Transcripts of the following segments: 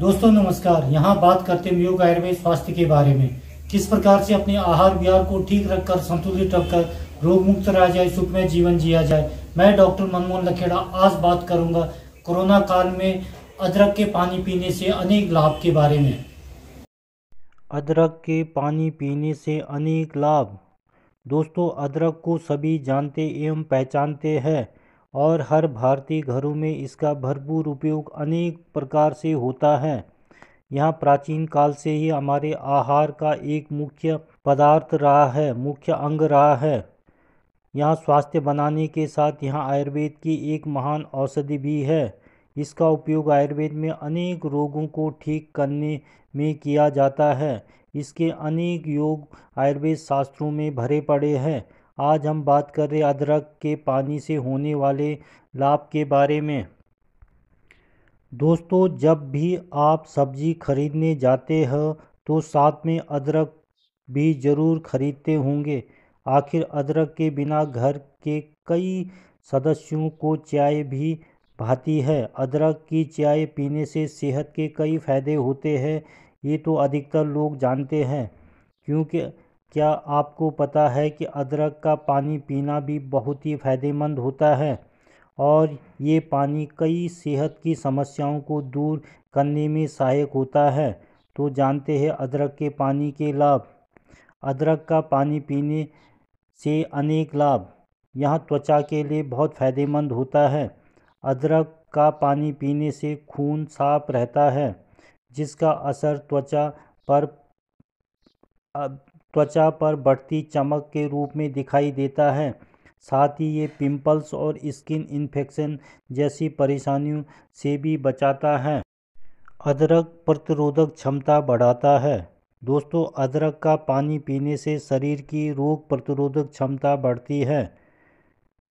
दोस्तों, नमस्कार। यहाँ बात करते हैं योग आयुर्वेद स्वास्थ्य के बारे में। किस प्रकार से अपने आहार विहार को ठीक रखकर, संतुलित रखकर रोग मुक्त रह जाए, सुखमय जीवन जिया जाए? मैं डॉक्टर मनमोहन लखेड़ा आज बात करूँगा कोरोना काल में अदरक के पानी पीने से अनेक लाभ के बारे में। अदरक के पानी पीने से अनेक लाभ। दोस्तों, अदरक को सभी जानते एवं पहचानते हैं। और हर भारतीय घरों में इसका भरपूर उपयोग अनेक प्रकार से होता है। यह प्राचीन काल से ही हमारे आहार का एक मुख्य पदार्थ रहा है, मुख्य अंग रहा है। यहाँ स्वास्थ्य बनाने के साथ यहाँ आयुर्वेद की एक महान औषधि भी है। इसका उपयोग आयुर्वेद में अनेक रोगों को ठीक करने में किया जाता है। इसके अनेक योग आयुर्वेद शास्त्रों में भरे पड़े हैं। आज हम बात कर रहे अदरक के पानी से होने वाले लाभ के बारे में। दोस्तों, जब भी आप सब्ज़ी खरीदने जाते हो तो साथ में अदरक भी ज़रूर खरीदते होंगे। आखिर अदरक के बिना घर के कई सदस्यों को चाय भी भाती है। अदरक की चाय पीने से सेहत के कई फ़ायदे होते हैं, ये तो अधिकतर लोग जानते हैं, क्योंकि क्या आपको पता है कि अदरक का पानी पीना भी बहुत ही फ़ायदेमंद होता है? और ये पानी कई सेहत की समस्याओं को दूर करने में सहायक होता है। तो जानते हैं अदरक के पानी के लाभ। अदरक का पानी पीने से अनेक लाभ। यह त्वचा के लिए बहुत फ़ायदेमंद होता है। अदरक का पानी पीने से खून साफ़ रहता है, जिसका असर त्वचा पर त्वचा पर बढ़ती चमक के रूप में दिखाई देता है। साथ ही ये पिंपल्स और स्किन इन्फेक्शन जैसी परेशानियों से भी बचाता है। अदरक प्रतिरोधक क्षमता बढ़ाता है। दोस्तों, अदरक का पानी पीने से शरीर की रोग प्रतिरोधक क्षमता बढ़ती है।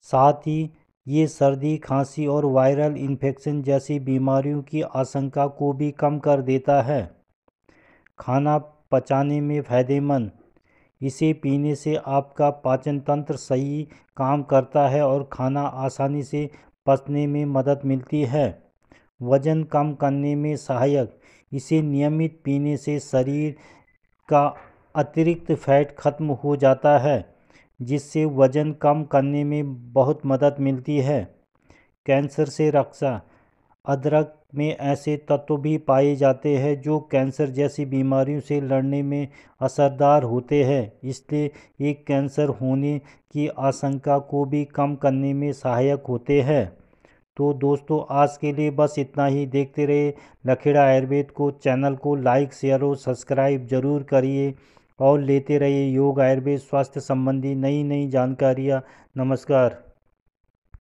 साथ ही ये सर्दी, खांसी और वायरल इन्फेक्शन जैसी बीमारियों की आशंका को भी कम कर देता है। खाना पचाने में फ़ायदेमंद। इसे पीने से आपका पाचन तंत्र सही काम करता है और खाना आसानी से पचने में मदद मिलती है। वज़न कम करने में सहायक। इसे नियमित पीने से शरीर का अतिरिक्त फैट खत्म हो जाता है, जिससे वज़न कम करने में बहुत मदद मिलती है। कैंसर से रक्षा। अदरक में ऐसे तत्व भी पाए जाते हैं जो कैंसर जैसी बीमारियों से लड़ने में असरदार होते हैं। इसलिए ये कैंसर होने की आशंका को भी कम करने में सहायक होते हैं। तो दोस्तों, आज के लिए बस इतना ही। देखते रहे लखेड़ा आयुर्वेद को। चैनल को लाइक, शेयर और सब्सक्राइब ज़रूर करिए और लेते रहिए योग आयुर्वेद स्वास्थ्य संबंधी नई नई जानकारियाँ। नमस्कार।